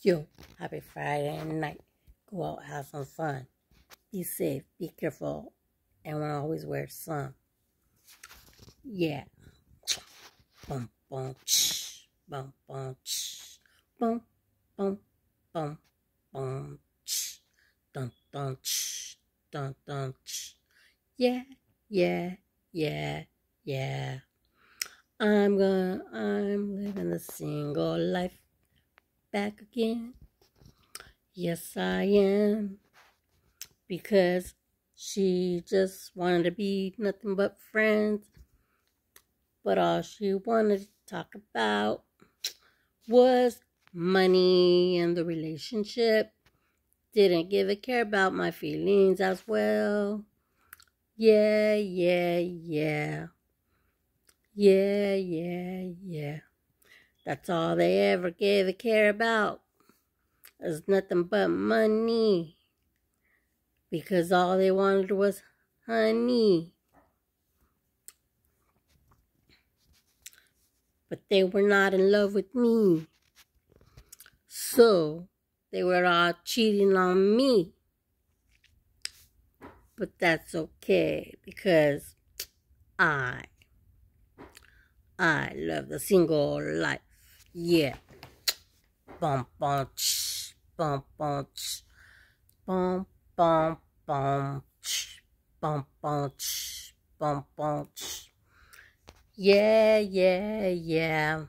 Yo, happy Friday night. Go out, have some fun. Be safe, be careful, and we'll always wear sun. Yeah. Bum, bum, ch, bum, bum, ch, bum, bum, bum, bum, ch, dun, dun, ch, dun, dun, ch. Yeah, yeah, yeah, yeah. I'm gonna, I'm living a single life back again. Yes, I am. Because she just wanted to be nothing but friends. But all she wanted to talk about was money and the relationship. Didn't give a care about my feelings as well. Yeah, yeah, yeah. Yeah, yeah, yeah. That's all they ever gave a care about. Is nothing but money. Because all they wanted was honey. But they were not in love with me. So they were all cheating on me. But that's okay because I I love the single life. Yeah. Bum bum ch, bum bum ch, bum bum bum ch, bum bum ch, bum bum ch. Yeah, yeah, yeah.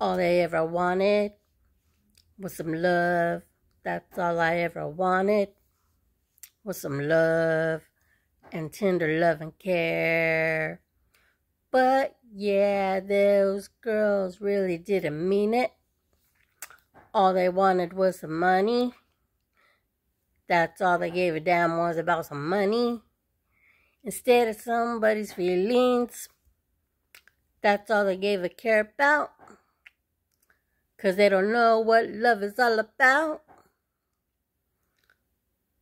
All they ever wanted was some love. That's all I ever wanted was some love and tender love and care. But yeah, those girls really didn't mean it. All they wanted was some money. That's all they gave a damn was about some money. Instead of somebody's feelings. That's all they gave a care about. Cause they don't know what love is all about.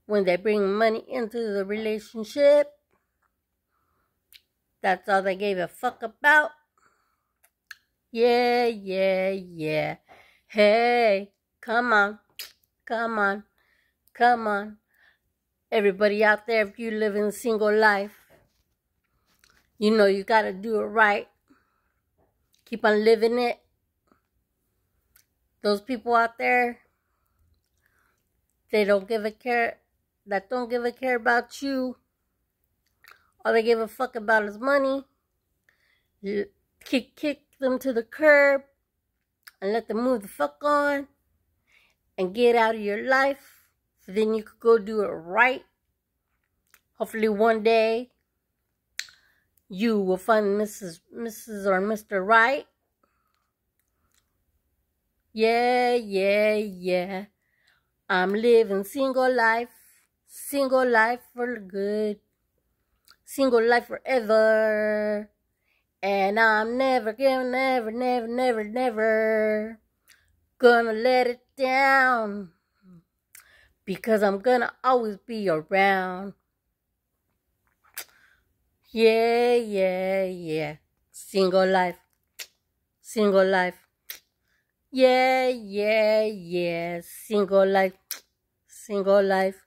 When they bring money into the relationship. That's all they gave a fuck about. Yeah, yeah, yeah. Hey, come on. Come on. Come on. Everybody out there, if you live in a single life, you know you got to do it right. Keep on living it. Those people out there, they don't give a care, that don't give a care about you all they give a fuck about is money. kick, kick them to the curb and let them move the fuck on and get out of your life. So then you could go do it right. Hopefully one day you will find Mrs. Mrs. or Mr. Right. Yeah, yeah, yeah. I'm living single life, single life for good single life forever. And I'm never gonna, never, never, never, never gonna let it down. Because I'm gonna always be around. Yeah, yeah, yeah. Single life. Single life. Yeah, yeah, yeah. Single life. Single life.